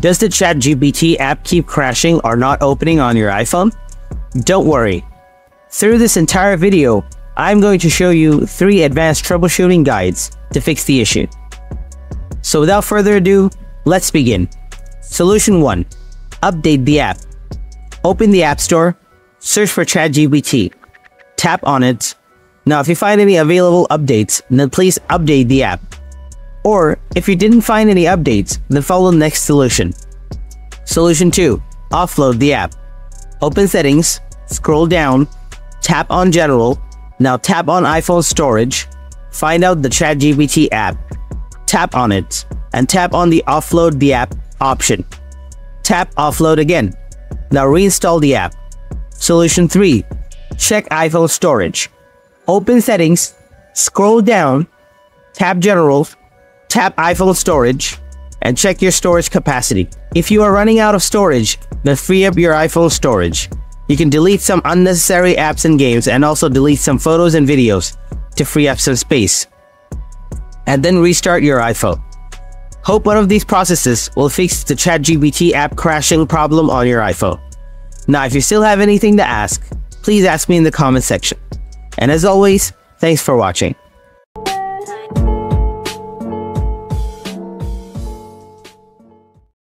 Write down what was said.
Does the ChatGPT app keep crashing or not opening on your iPhone? Don't worry. Through this entire video, I'm going to show you three advanced troubleshooting guides to fix the issue. So without further ado, let's begin. Solution 1. Update the app. Open the App Store, search for ChatGPT, tap on it. Now if you find any available updates, then please update the app. Or if you didn't find any updates, then follow the next solution. Solution 2. Offload the app. Open settings, scroll down, tap on general, now tap on iPhone storage, find out the ChatGPT app, tap on it, and tap on the offload the app option. Tap offload again. Now reinstall the app. Solution 3. Check iPhone storage. Open settings, scroll down, tap general, tap iPhone storage, and check your storage capacity. If you are running out of storage, then free up your iPhone storage. You can delete some unnecessary apps and games and also delete some photos and videos to free up some space. And then restart your iPhone. Hope one of these processes will fix the ChatGPT app crashing problem on your iPhone. Now, if you still have anything to ask, please ask me in the comment section. And as always, thanks for watching.